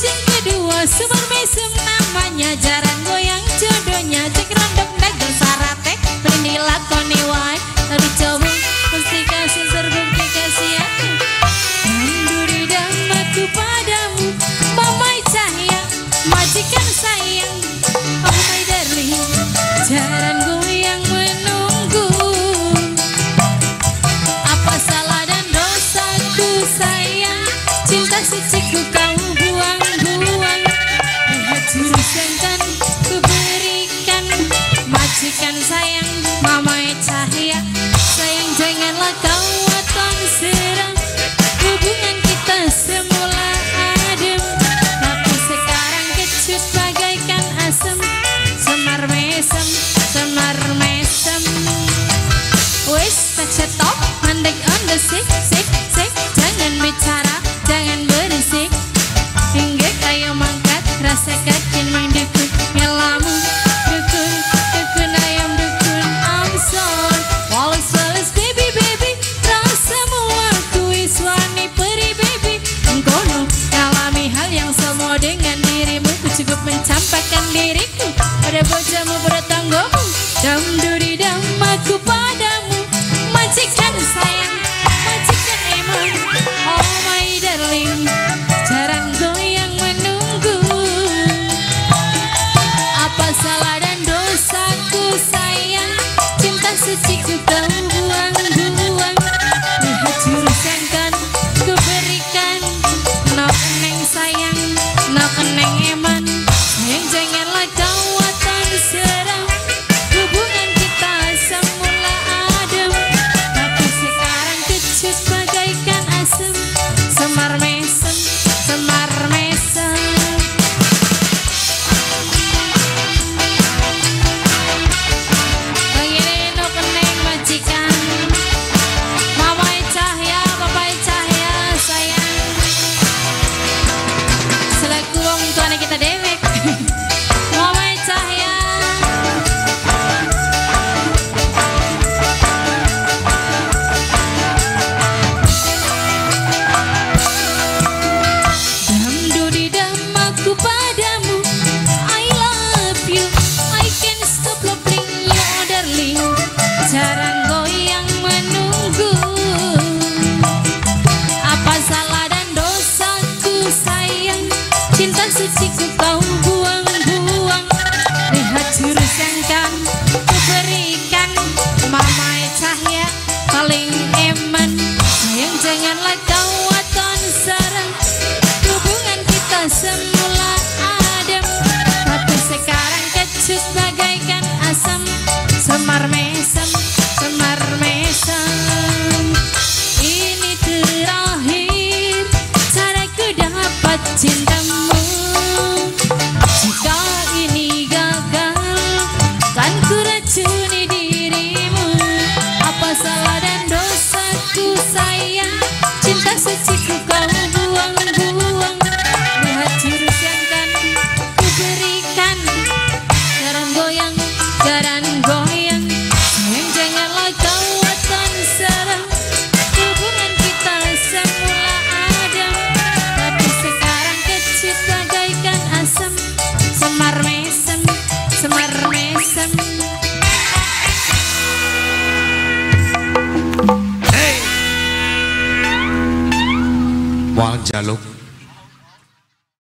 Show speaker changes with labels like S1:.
S1: Yang kedua sumber mesum namanya jarang goyang jodohnya cek rondok dagang sarate Lini lakoni wae tapi coba mesti kasih serbuk dikasih aku Manduri damaku padamu mamai cahaya majikan sayang. Oh my darling jarang goyang menunggu. Apa salah dan dosaku sayang? Cinta suciku kau Mamae cahaya Sayang janganlah kau potong seram Hubungan kita semula adem Tapi sekarang kecut bagaikan asem. Semar mesem, semar mesem. Wis tak cetop, mandek on the sick Kiriku, rebocamos por jarang goyang menunggu. Apa salah dan dosa dosaku sayang? Cinta suciku kau buang-buang. Lihat jurus yang kan berikan. Mama cahya paling eman. Sayang janganlah kau ikan asam semar mesem semar mesem. Ini terakhir cara ku dapat cintamu. Jika ini gagal kan ku racuni dirimu. Apa salah dan dosaku sayang cinta suciku kau.
S2: 家乐。